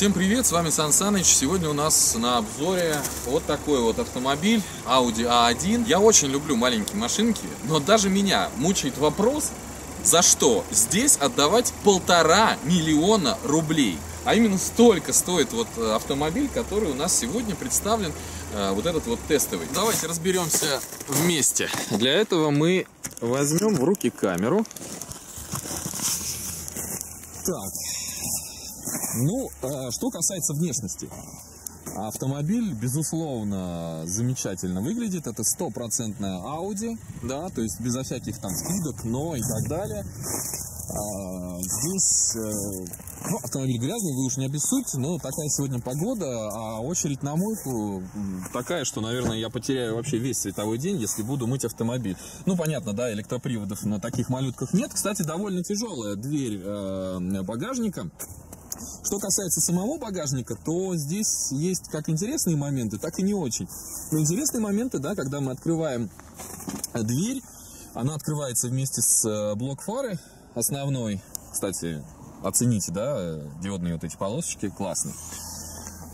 Всем привет, с вами Сан Саныч. Сегодня у нас на обзоре вот такой вот автомобиль Audi A1. Я очень люблю маленькие машинки, но даже меня мучает вопрос, за что здесь отдавать полтора миллиона рублей. А именно столько стоит вот автомобиль, который у нас сегодня представлен, э, вот этот вот тестовый. Давайте разберемся вместе. Для этого мы возьмем в руки камеру. Так, ну, э, что касается внешности. Автомобиль, безусловно, замечательно выглядит. Это стопроцентная Audi, да, то есть безо всяких там скидок, но и так далее. А, здесь э, ну, автомобиль грязный, вы уж не обессудьте, но такая сегодня погода, а очередь на мойку такая, что, наверное, я потеряю вообще весь световой день, если буду мыть автомобиль. Ну, понятно, да, электроприводов на таких малютках нет. Кстати, довольно тяжелая дверь э, багажника. Что касается самого багажника, то здесь есть как интересные моменты, так и не очень. Но интересные моменты, да, когда мы открываем дверь, она открывается вместе с э, блок фары основной. Кстати, оцените, да, диодные вот эти полосочки, классные.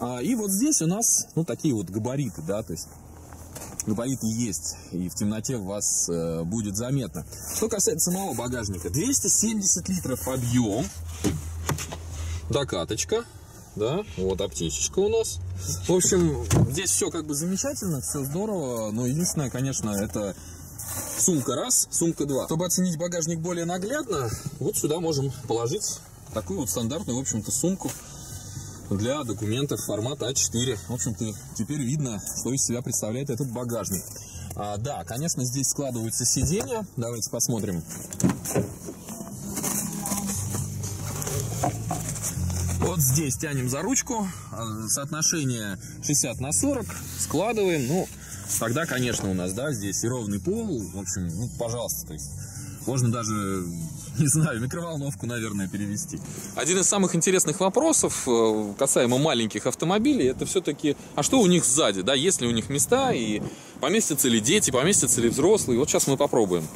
А, и вот здесь у нас, ну, такие вот габариты, да, то есть габариты есть, и в темноте у вас э, будет заметно. Что касается самого багажника, 270 литров объем, докаточка, да, вот аптечечка у нас. В общем, здесь все как бы замечательно, все здорово, но единственное, конечно, это сумка раз, сумка два. Чтобы оценить багажник более наглядно, вот сюда можем положить такую вот стандартную, в общем-то, сумку для документов формата А4. В общем-то, теперь видно, что из себя представляет этот багажник. А, да, конечно, здесь складываются сиденья. Давайте посмотрим. Вот здесь тянем за ручку, а, соотношение 60 на 40, складываем, ну, тогда, конечно, у нас, да, здесь и ровный пол, в общем, ну, пожалуйста, то есть, можно даже, не знаю, микроволновку, наверное, перевести. Один из самых интересных вопросов э, касаемо маленьких автомобилей, это все-таки, а что у них сзади, да, есть ли у них места, и поместятся ли дети, поместятся ли взрослые, вот сейчас мы попробуем.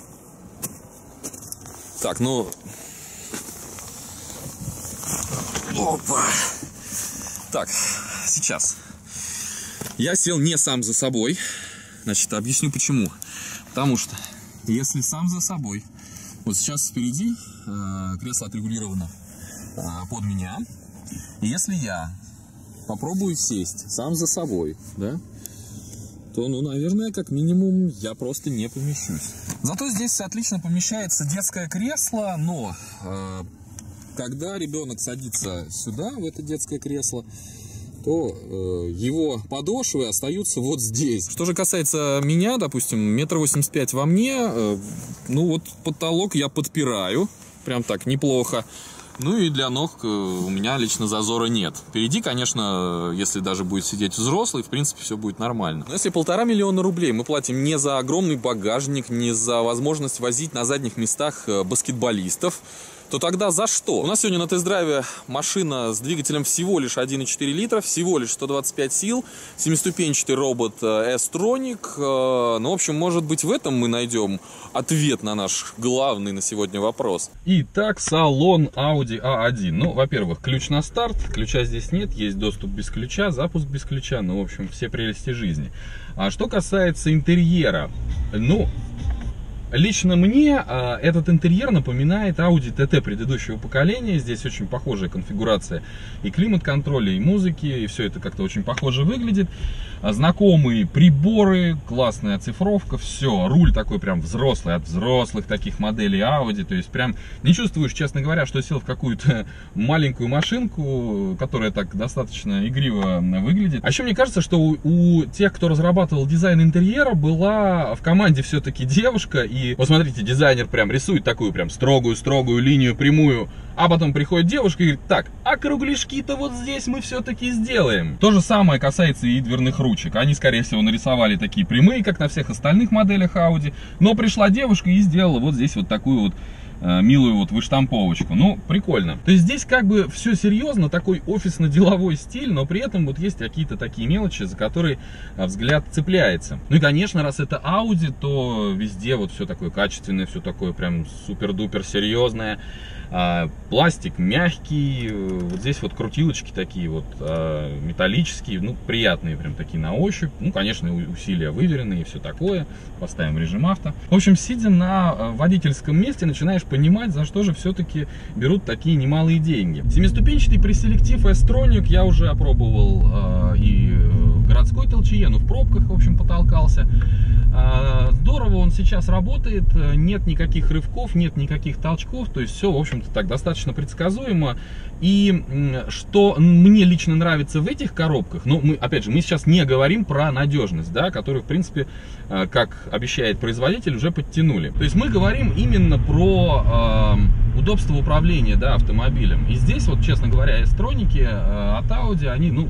Так, ну, Опа. Так, сейчас. Я сел не сам за собой. Значит, объясню почему. Потому что, если сам за собой, вот сейчас впереди э, кресло отрегулировано э, под меня. И если я попробую сесть сам за собой, да, то, ну, наверное, как минимум я просто не помещусь. Зато здесь отлично помещается детское кресло, но э, когда ребенок садится сюда, в это детское кресло, то э, его подошвы остаются вот здесь. Что же касается меня, допустим, метр восемьдесят пять во мне, э, ну вот потолок я подпираю, прям так, неплохо. Ну и для ног э, у меня лично зазора нет. Впереди, конечно, если даже будет сидеть взрослый, в принципе, все будет нормально. Но если полтора миллиона рублей мы платим не за огромный багажник, не за возможность возить на задних местах э, баскетболистов, то тогда за что? У нас сегодня на тест-драйве машина с двигателем всего лишь 1,4 литра, всего лишь 125 сил, семиступенчатый робот э, S-Tronic. Э, ну, в общем, может быть, в этом мы найдем ответ на наш главный на сегодня вопрос. Итак, салон Audi A1. Ну, во-первых, ключ на старт, ключа здесь нет, есть доступ без ключа, запуск без ключа, ну, в общем, все прелести жизни. А что касается интерьера, ну, Лично мне э, этот интерьер напоминает Audi TT предыдущего поколения. Здесь очень похожая конфигурация и климат-контроля, и музыки, и все это как-то очень похоже выглядит. А, знакомые приборы, классная оцифровка, все. Руль такой прям взрослый, от взрослых таких моделей Audi. То есть прям не чувствуешь, честно говоря, что сел в какую-то маленькую машинку, которая так достаточно игриво выглядит. А еще мне кажется, что у, у тех, кто разрабатывал дизайн интерьера, была в команде все-таки девушка, и и вот смотрите, дизайнер прям рисует такую прям строгую-строгую линию, прямую, а потом приходит девушка и говорит, так, а кругляшки-то вот здесь мы все-таки сделаем. То же самое касается и дверных ручек. Они, скорее всего, нарисовали такие прямые, как на всех остальных моделях Audi, но пришла девушка и сделала вот здесь вот такую вот милую вот выштамповочку. Ну, прикольно. То есть здесь как бы все серьезно, такой офисно-деловой стиль, но при этом вот есть какие-то такие мелочи, за которые э, взгляд цепляется. Ну и, конечно, раз это Audi, то везде вот все такое качественное, все такое прям супер-дупер серьезное. А, пластик мягкий, вот здесь вот крутилочки такие вот а, металлические, ну, приятные прям такие на ощупь. Ну, конечно, усилия выверенные и все такое. Поставим режим авто. В общем, сидя на а, водительском месте, начинаешь понимать, за что же все-таки берут такие немалые деньги. Семиступенчатый преселектив S-Tronic я уже опробовал э, и в городской толчее, ну, в пробках, в общем, потолкался. А, здорово он сейчас работает, нет никаких рывков, нет никаких толчков, то есть все, в общем-то, так достаточно предсказуемо. И что мне лично нравится в этих коробках, ну, мы, опять же, мы сейчас не говорим про надежность, да, которую, в принципе, а, как обещает производитель, уже подтянули. То есть мы говорим именно про э, удобство управления, да, автомобилем. И здесь, вот, честно говоря, S-троники э, от Audi, они, ну,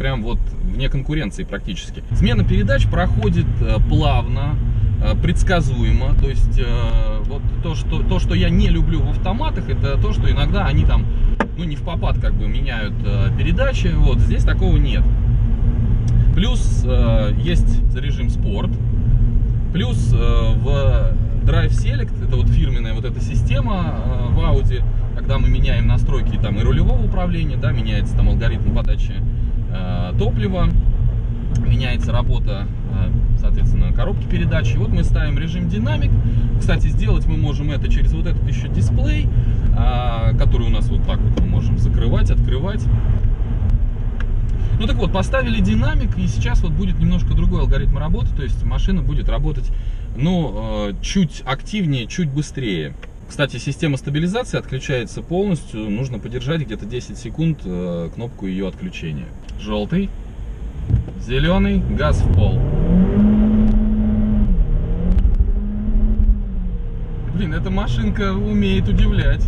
прям вот вне конкуренции практически. Смена передач проходит э, плавно, э, предсказуемо. То есть э, вот то что, то, что я не люблю в автоматах, это то, что иногда они там, ну не в попад как бы меняют передачи. Вот здесь такого нет. Плюс есть режим спорт. Плюс в Drive Select, это вот фирменная вот эта система в Audi, когда мы меняем настройки там и рулевого управления, да, меняется там алгоритм подачи топлива, меняется работа, э, соответственно, коробки передач. И вот мы ставим режим динамик. Кстати, сделать мы можем это через вот этот еще дисплей, э, который у нас вот так вот мы можем закрывать, открывать. Ну так вот, поставили динамик, и сейчас вот будет немножко другой алгоритм работы, то есть машина будет работать, ну, чуть активнее, чуть быстрее. Кстати, система стабилизации отключается полностью. Нужно подержать где-то 10 секунд э, кнопку ее отключения. Желтый, зеленый, газ в пол. Блин, эта машинка умеет удивлять.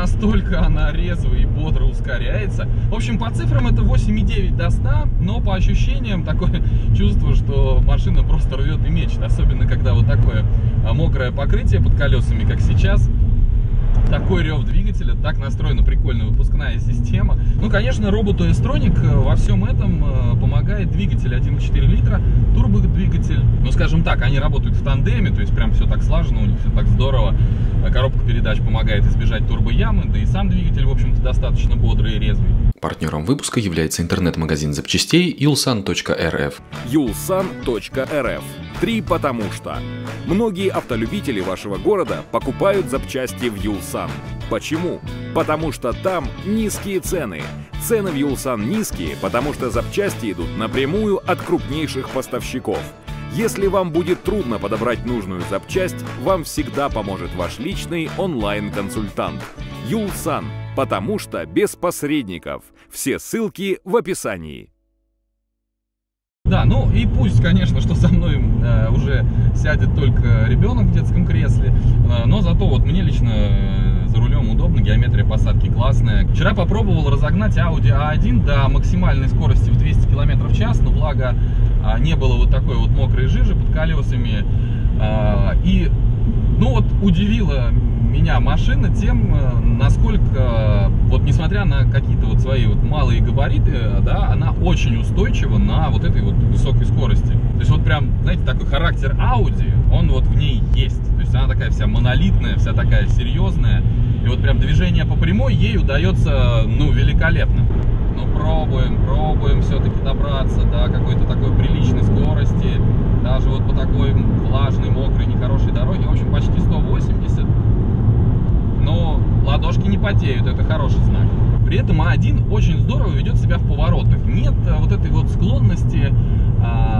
Настолько она резво и бодро ускоряется. В общем, по цифрам это 8,9 до 100, но по ощущениям такое чувство, что машина просто рвет и мечет. Особенно, когда вот такое а, мокрое покрытие под колесами, как сейчас такой рев двигателя, так настроена прикольная выпускная система. Ну, конечно, роботу S-Tronic э, во всем этом э, помогает двигатель 1.4 литра, турбодвигатель. Ну, скажем так, они работают в тандеме, то есть прям все так слажено, у них все так здорово. Э, коробка передач помогает избежать турбоямы, да и сам двигатель, в общем-то, достаточно бодрый и резвый. Партнером выпуска является интернет-магазин запчастей yulsan.rf. yulsan.rf. Три потому что. Многие автолюбители вашего города покупают запчасти в Юлсан. Почему? Потому что там низкие цены. Цены в Юлсан низкие, потому что запчасти идут напрямую от крупнейших поставщиков. Если вам будет трудно подобрать нужную запчасть, вам всегда поможет ваш личный онлайн-консультант. Юлсан потому что без посредников. Все ссылки в описании. Да, ну и пусть, конечно, что со мной э, уже сядет только ребенок в детском кресле, э, но зато вот мне лично э, за рулем удобно, геометрия посадки классная. Вчера попробовал разогнать Audi A1 до максимальной скорости в 200 км в час, но благо э, не было вот такой вот мокрой жижи под колесами. Э, и, ну вот, удивило меня машина тем, э, насколько, вот несмотря на какие-то вот свои вот малые габариты, да, она очень устойчива на вот этой вот высокой скорости. То есть вот прям, знаете, такой характер Audi, он вот в ней есть. То есть она такая вся монолитная, вся такая серьезная. И вот прям движение по прямой ей удается, ну, великолепно. Ну, пробуем, пробуем все-таки добраться до какой-то такой приличной скорости. Даже вот по такой влажной, мокрой, нехорошей дороге. В общем, почти 180 но ладошки не потеют, это хороший знак. При этом А1 очень здорово ведет себя в поворотах. Нет э, вот этой вот склонности а,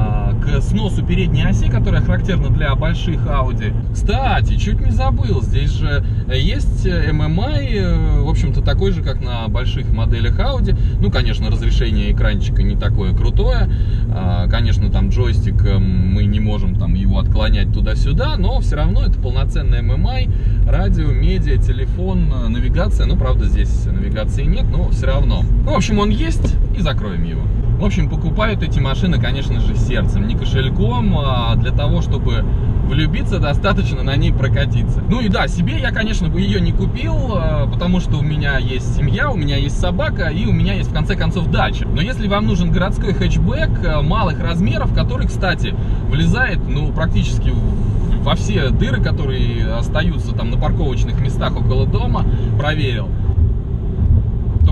к сносу передней оси, которая характерна для больших Audi. Кстати, чуть не забыл, здесь же есть MMI, э, в общем-то такой же, как на больших моделях Audi. Ну, конечно, разрешение экранчика не такое крутое. А, конечно, там джойстик, э, мы не можем там его отклонять туда-сюда, но все равно это полноценный MMI, радио, медиа, телефон, навигация. Ну, правда, здесь навигации нет, но все равно. Ну, в общем, он есть, и закроем его. В общем, покупают эти машины, конечно же, сердцем, не кошельком, а для того, чтобы влюбиться, достаточно на ней прокатиться. Ну и да, себе я, конечно, бы ее не купил, а, потому что у меня есть семья, у меня есть собака и у меня есть, в конце концов, дача. Но если вам нужен городской хэтчбэк а, малых размеров, который, кстати, влезает, ну, практически во все дыры, которые остаются там на парковочных местах около дома, проверил,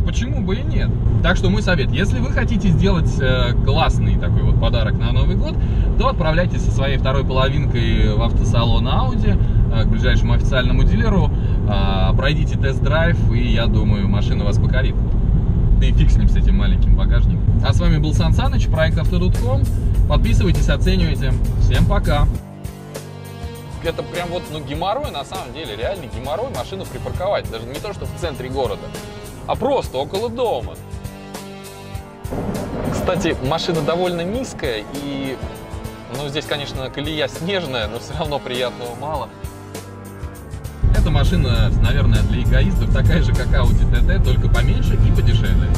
почему бы и нет? Так что мой совет, если вы хотите сделать э, классный такой вот подарок на Новый год, то отправляйтесь со своей второй половинкой в автосалон Audi э, к ближайшему официальному дилеру, э, пройдите тест-драйв, и я думаю, машина вас покорит. Да и фиг с ним, с этим маленьким багажником. А с вами был Сан Саныч, проект Авто.ком. Подписывайтесь, оценивайте. Всем пока! Это прям вот, ну, геморрой, на самом деле, реально геморрой машину припарковать. Даже не то, что в центре города, а просто около дома. Кстати, машина довольно низкая и, ну, здесь, конечно, колея снежная, но все равно приятного мало. Эта машина, наверное, для эгоистов такая же, как Audi TT, только поменьше и подешевле.